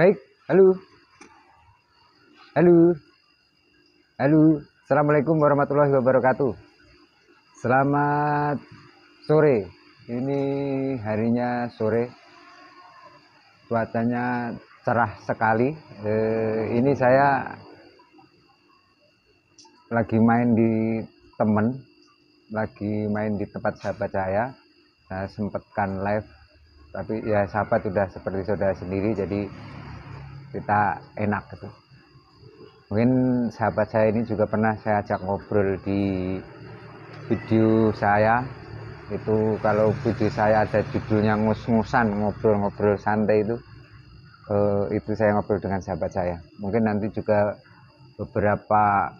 Baik, halo. Halo. Halo. Assalamualaikum warahmatullahi wabarakatuh. Selamat sore. Ini harinya sore. Cuacanya cerah sekali. Eh, ini saya lagi main di temen, lagi main di tempat sahabat saya. Saya sempatkan live, tapi ya sahabat sudah seperti saudara sendiri, jadi kita enak gitu. Mungkin sahabat saya ini juga pernah saya ajak ngobrol di video saya. Itu kalau video saya ada judulnya ngus-ngusan ngobrol-ngobrol santai itu eh, itu saya ngobrol dengan sahabat saya. Mungkin nanti juga beberapa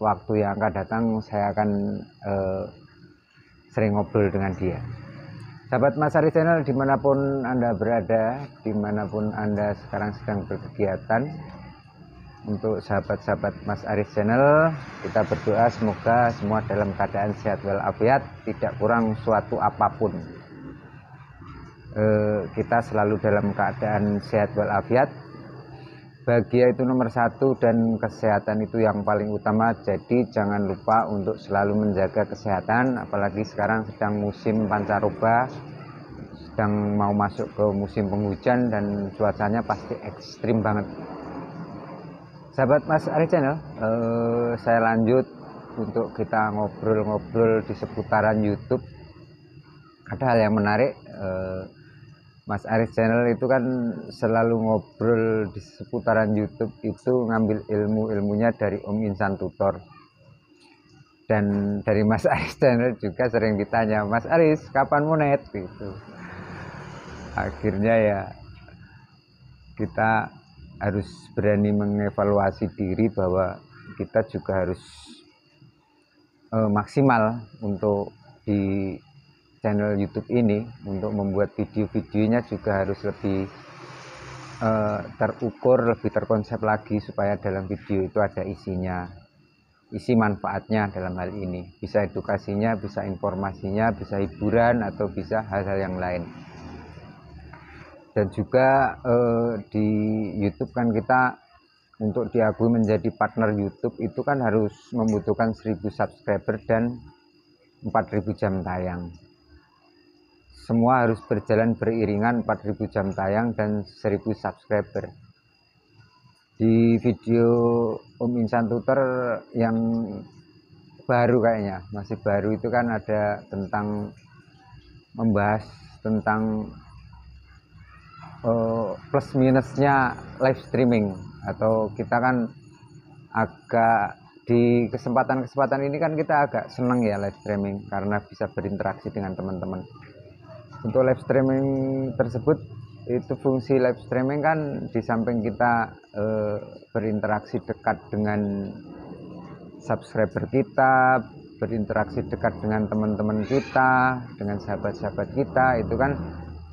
waktu yang akan datang saya akan eh, sering ngobrol dengan dia Sahabat Mas Ari Channel di mana pun Anda berada, di mana pun Anda sekarang sedang berkegiatan, untuk sahabat-sahabat Mas Aris Channel, kita berdoa semoga semua dalam keadaan sehat walafiat, tidak kurang suatu apa pun. E, kita selalu dalam keadaan sehat walafiat. Bahagia itu nomor satu dan kesehatan itu yang paling utama. Jadi jangan lupa untuk selalu menjaga kesehatan, apalagi sekarang sedang musim pancaroba, sedang mau masuk ke musim penghujan dan cuacanya pasti ekstrim banget. Sahabat Mas Ari Channel, eh, saya lanjut untuk kita ngobrol-ngobrol di seputaran YouTube. Ada hal yang menarik. Eh, Mas Aris Channel itu kan selalu ngobrol di seputaran YouTube itu ngambil ilmu-ilmunya dari Om Insan Tutor. Dan dari Mas Aris Channel juga sering ditanya, Mas Aris kapan mau net? Gitu. Akhirnya ya kita harus berani mengevaluasi diri bahwa kita juga harus uh, maksimal untuk di channel YouTube ini untuk membuat video-videonya juga harus lebih uh, terukur, lebih terkonsep lagi supaya dalam video itu ada isinya, isi manfaatnya dalam hal ini. Bisa edukasinya, bisa informasinya, bisa hiburan atau bisa hal-hal yang lain dan juga eh, di YouTube kan kita untuk diakui menjadi partner YouTube itu kan harus membutuhkan 1000 subscriber dan 4000 jam tayang semua harus berjalan beriringan 4000 jam tayang dan 1000 subscriber. Di video Om Insan Tutor yang baru kayaknya masih baru itu kan ada tentang membahas tentang uh, plus minusnya live streaming. Atau kita kan agak di kesempatan-kesempatan ini kan kita agak senang ya live streaming karena bisa berinteraksi dengan teman-teman untuk live streaming tersebut itu fungsi live streaming kan di samping kita e, berinteraksi dekat dengan subscriber kita berinteraksi dekat dengan teman-teman kita dengan sahabat-sahabat kita itu kan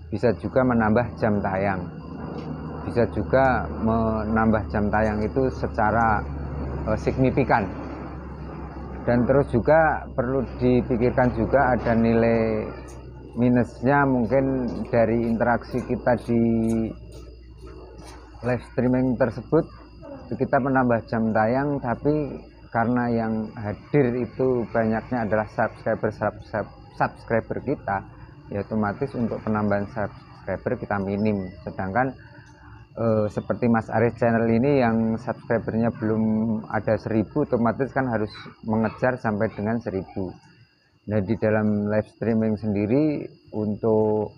bisa juga menambah jam tayang. Bisa juga menambah jam tayang itu secara uh, signifikan. Dan terus juga perlu dipikirkan juga ada nilai minusnya mungkin dari interaksi kita di live streaming tersebut kita menambah jam tayang tapi karena yang hadir itu banyaknya adalah subscriber subscriber kita ya otomatis untuk penambahan subscriber kita minim. Sedangkan eh, seperti Mas Aris channel ini yang subscribernya belum ada 1000 otomatis kan harus mengejar sampai dengan 1000 nah di dalam live streaming sendiri untuk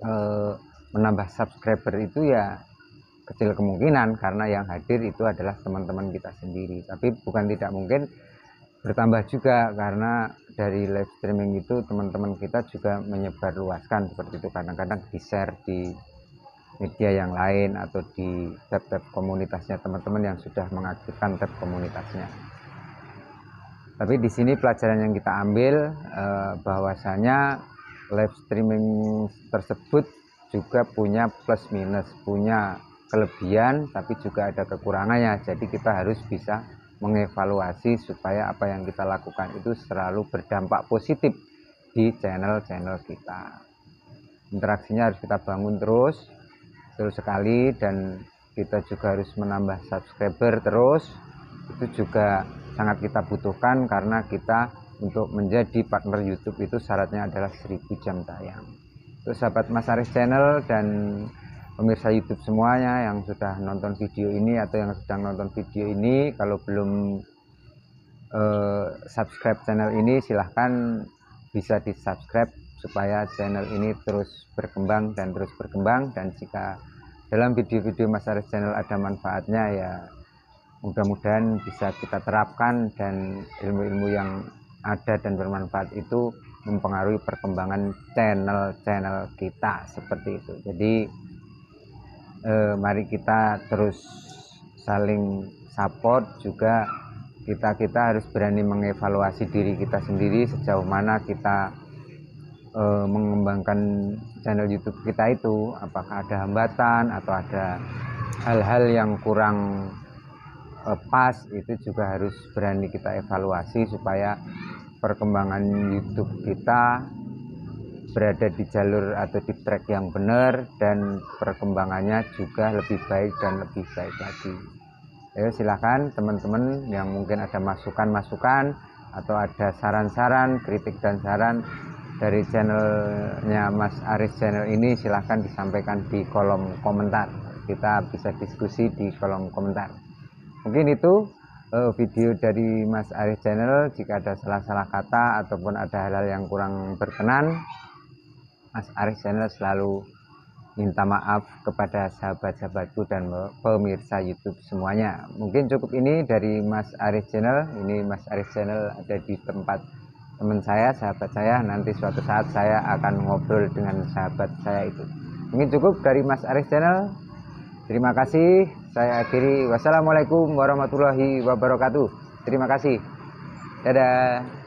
eh, menambah subscriber itu ya kecil kemungkinan karena yang hadir itu adalah teman-teman kita sendiri. Tapi bukan tidak mungkin bertambah juga karena dari live streaming itu teman-teman kita juga menyebarluaskan seperti itu. Kadang-kadang di share di media yang lain atau di tab-tab komunitasnya teman-teman yang sudah mengaktifkan tab komunitasnya tapi di sini pelajaran yang kita ambil eh, bahwasanya live streaming tersebut juga punya plus minus punya kelebihan tapi juga ada kekurangannya. Jadi kita harus bisa mengevaluasi supaya apa yang kita lakukan itu selalu berdampak positif di channel-channel kita. Interaksinya harus kita bangun terus betul sekali dan kita juga harus menambah subscriber terus. Itu juga sangat kita butuhkan karena kita untuk menjadi partner YouTube itu syaratnya adalah 1000 jam tayang. Terus sahabat Mas Aris channel dan pemirsa YouTube semuanya yang sudah nonton video ini atau yang sedang nonton video ini kalau belum uh, subscribe channel ini silahkan bisa di subscribe supaya channel ini terus berkembang dan terus berkembang dan jika dalam video-video Mas Aris channel ada manfaatnya ya mudah-mudahan bisa kita terapkan dan ilmu-ilmu yang ada dan bermanfaat itu mempengaruhi perkembangan channel-channel kita seperti itu. Jadi eh, mari kita terus saling support juga. Kita kita harus berani mengevaluasi diri kita sendiri sejauh mana kita eh, mengembangkan channel YouTube kita itu. Apakah ada hambatan atau ada hal-hal yang kurang pas itu juga harus berani kita evaluasi supaya perkembangan YouTube kita berada di jalur atau di track yang benar dan perkembangannya juga lebih baik dan lebih baik lagi. Ayo silahkan teman-teman yang mungkin ada masukan-masukan atau ada saran-saran, kritik dan saran dari channelnya Mas Aris channel ini silahkan disampaikan di kolom komentar. Kita bisa diskusi di kolom komentar. Mungkin itu uh, video dari Mas Aris channel. Jika ada salah-salah kata ataupun ada hal-hal yang kurang berkenan, Mas Aris channel selalu minta maaf kepada sahabat-sahabatku dan pemirsa YouTube semuanya. Mungkin cukup ini dari Mas Aris channel. Ini Mas Aris channel ada di tempat teman saya, sahabat saya. Nanti suatu saat saya akan ngobrol dengan sahabat saya itu. Mungkin cukup dari Mas Aris channel. Terima kasih. Saya akhiri. Wassalamualaikum warahmatullahi wabarakatuh. Terima kasih. Dadah.